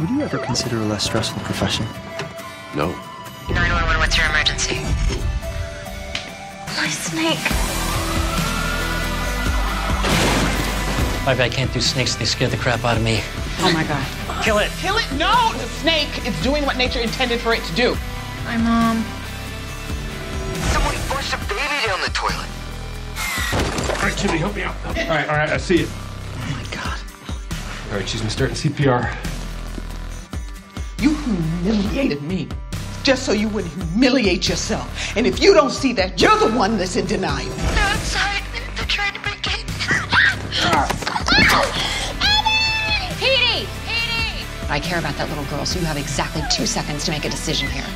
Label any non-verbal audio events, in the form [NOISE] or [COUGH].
Would you ever consider a less stressful profession? No. 911, what's your emergency? My snake. Maybe I can't do snakes. They scare the crap out of me. Oh my god. Kill it. Kill it? No, the snake is doing what nature intended for it to do. Hi, Mom. Somebody flushed a baby down the toilet. All right, Jimmy, help me out. [LAUGHS] All right, all right, I see it. Oh my god. All right, she's been starting CPR. You humiliated me just so you wouldn't humiliate yourself. And if you don't see that, you're the one that's in denial. They're outside. They're trying to break in. Petey! Petey! I care about that little girl, so you have exactly two seconds to make a decision here.